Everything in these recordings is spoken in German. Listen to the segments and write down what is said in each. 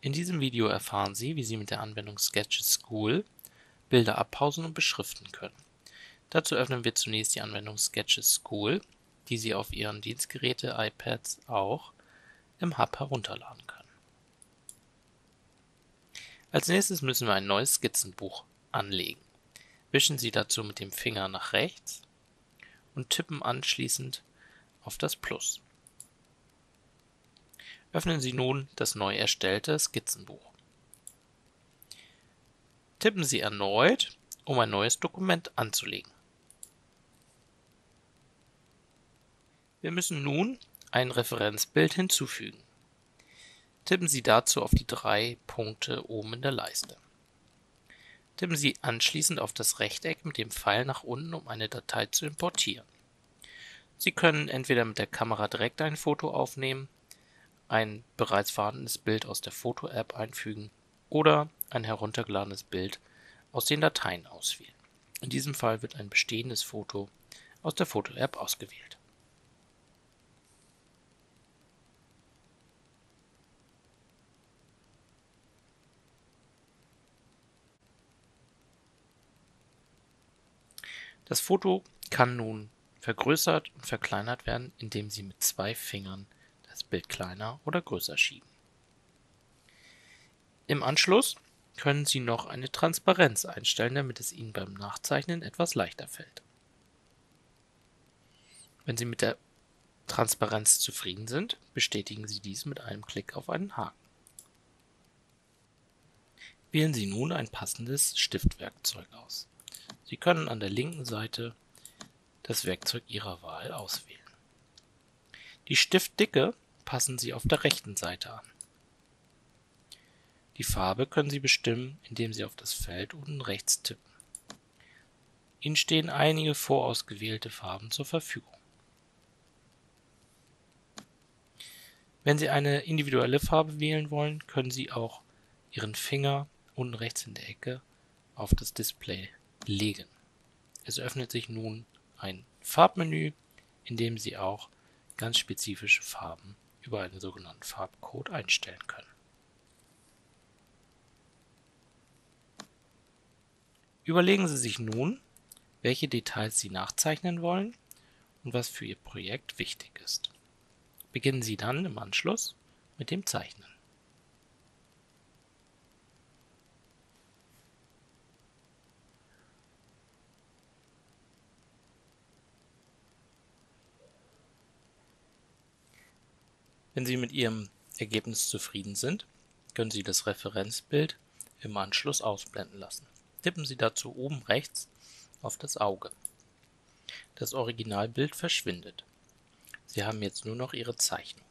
In diesem Video erfahren Sie, wie Sie mit der Anwendung Sketches School Bilder abpausen und beschriften können. Dazu öffnen wir zunächst die Anwendung Sketches School, die Sie auf Ihren Dienstgeräte iPads auch im Hub herunterladen können. Als nächstes müssen wir ein neues Skizzenbuch anlegen. Wischen Sie dazu mit dem Finger nach rechts und tippen anschließend auf das Plus. Öffnen Sie nun das neu erstellte Skizzenbuch. Tippen Sie erneut, um ein neues Dokument anzulegen. Wir müssen nun ein Referenzbild hinzufügen. Tippen Sie dazu auf die drei Punkte oben in der Leiste. Tippen Sie anschließend auf das Rechteck mit dem Pfeil nach unten, um eine Datei zu importieren. Sie können entweder mit der Kamera direkt ein Foto aufnehmen, ein bereits vorhandenes Bild aus der Foto-App einfügen oder ein heruntergeladenes Bild aus den Dateien auswählen. In diesem Fall wird ein bestehendes Foto aus der Foto-App ausgewählt. Das Foto kann nun vergrößert und verkleinert werden, indem Sie mit zwei Fingern Bild kleiner oder größer schieben. Im Anschluss können Sie noch eine Transparenz einstellen, damit es Ihnen beim Nachzeichnen etwas leichter fällt. Wenn Sie mit der Transparenz zufrieden sind, bestätigen Sie dies mit einem Klick auf einen Haken. Wählen Sie nun ein passendes Stiftwerkzeug aus. Sie können an der linken Seite das Werkzeug Ihrer Wahl auswählen. Die Stiftdicke passen Sie auf der rechten Seite an. Die Farbe können Sie bestimmen, indem Sie auf das Feld unten rechts tippen. Ihnen stehen einige vorausgewählte Farben zur Verfügung. Wenn Sie eine individuelle Farbe wählen wollen, können Sie auch Ihren Finger unten rechts in der Ecke auf das Display legen. Es öffnet sich nun ein Farbmenü, in dem Sie auch ganz spezifische Farben über einen sogenannten Farbcode einstellen können. Überlegen Sie sich nun, welche Details Sie nachzeichnen wollen und was für Ihr Projekt wichtig ist. Beginnen Sie dann im Anschluss mit dem Zeichnen. Wenn Sie mit Ihrem Ergebnis zufrieden sind, können Sie das Referenzbild im Anschluss ausblenden lassen. Tippen Sie dazu oben rechts auf das Auge. Das Originalbild verschwindet. Sie haben jetzt nur noch Ihre Zeichnung.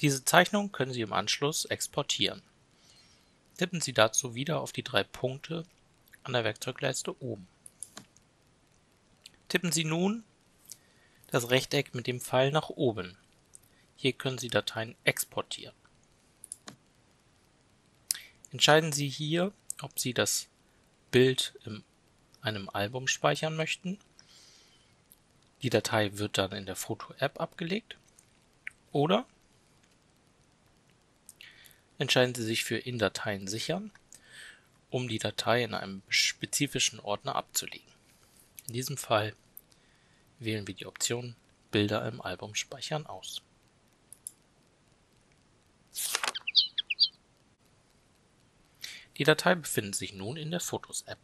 Diese Zeichnung können Sie im Anschluss exportieren. Tippen Sie dazu wieder auf die drei Punkte an der Werkzeugleiste oben. Tippen Sie nun das Rechteck mit dem Pfeil nach oben hier können Sie Dateien exportieren. Entscheiden Sie hier, ob Sie das Bild in einem Album speichern möchten. Die Datei wird dann in der Foto-App abgelegt. Oder entscheiden Sie sich für In Dateien sichern, um die Datei in einem spezifischen Ordner abzulegen. In diesem Fall wählen wir die Option Bilder im Album speichern aus. Die Datei befindet sich nun in der Fotos-App